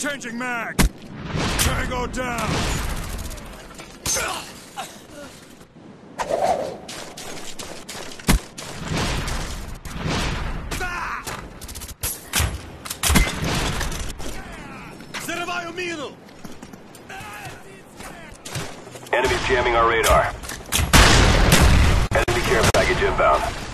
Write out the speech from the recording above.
Changing mag! Tango down! Ah! Зарываю! Enemies jamming our radar. Enemy care package inbound.